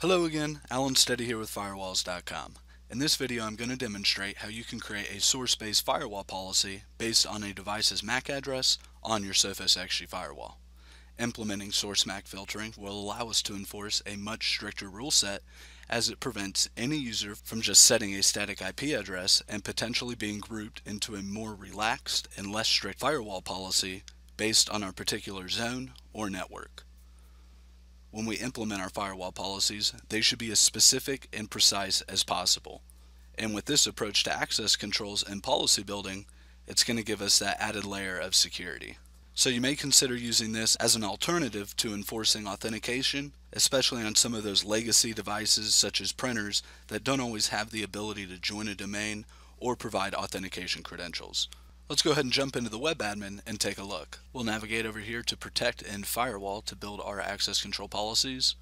Hello again, Alan Steady here with Firewalls.com. In this video I'm going to demonstrate how you can create a source-based firewall policy based on a device's MAC address on your Sophos XG firewall. Implementing source MAC filtering will allow us to enforce a much stricter rule set as it prevents any user from just setting a static IP address and potentially being grouped into a more relaxed and less strict firewall policy based on our particular zone or network. When we implement our firewall policies, they should be as specific and precise as possible. And with this approach to access controls and policy building, it's going to give us that added layer of security. So you may consider using this as an alternative to enforcing authentication, especially on some of those legacy devices such as printers that don't always have the ability to join a domain or provide authentication credentials. Let's go ahead and jump into the web admin and take a look. We'll navigate over here to protect and firewall to build our access control policies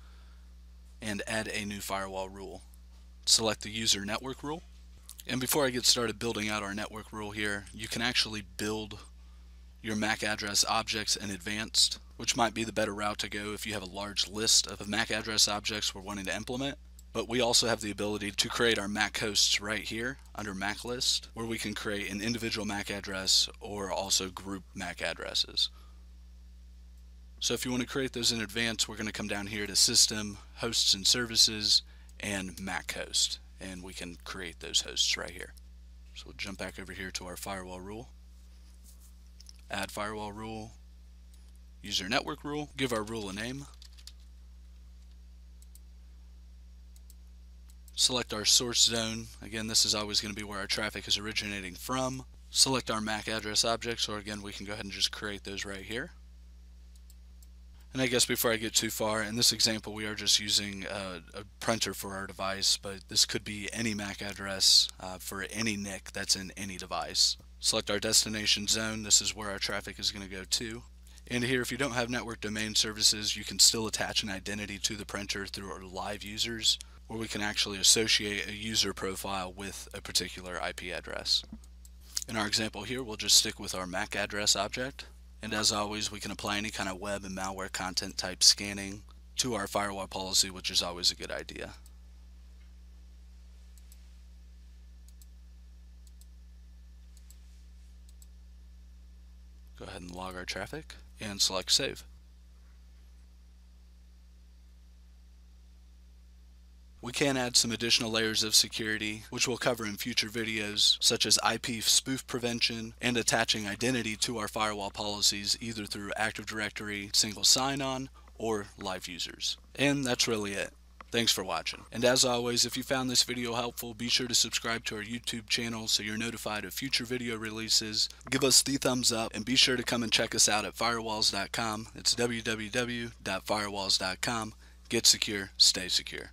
and add a new firewall rule. Select the user network rule. And before I get started building out our network rule here, you can actually build your MAC address objects in advanced, which might be the better route to go if you have a large list of MAC address objects we're wanting to implement. But we also have the ability to create our MAC hosts right here under MAC list, where we can create an individual MAC address or also group MAC addresses. So if you want to create those in advance, we're going to come down here to System, Hosts and Services, and MAC host. And we can create those hosts right here. So we'll jump back over here to our firewall rule add firewall rule, user network rule, give our rule a name, select our source zone, again this is always going to be where our traffic is originating from, select our MAC address objects, or again we can go ahead and just create those right here. And I guess before I get too far, in this example we are just using a, a printer for our device, but this could be any MAC address uh, for any NIC that's in any device. Select our destination zone. This is where our traffic is going to go to. And here, if you don't have network domain services, you can still attach an identity to the printer through our live users, where we can actually associate a user profile with a particular IP address. In our example here, we'll just stick with our MAC address object. And as always, we can apply any kind of web and malware content type scanning to our firewall policy, which is always a good idea. Go ahead and log our traffic and select save. We can add some additional layers of security, which we'll cover in future videos, such as IP spoof prevention and attaching identity to our firewall policies either through Active Directory, single sign-on, or live users. And that's really it. Thanks for watching. And as always, if you found this video helpful, be sure to subscribe to our YouTube channel so you're notified of future video releases. Give us the thumbs up and be sure to come and check us out at firewalls.com. It's www.firewalls.com. Get secure, stay secure.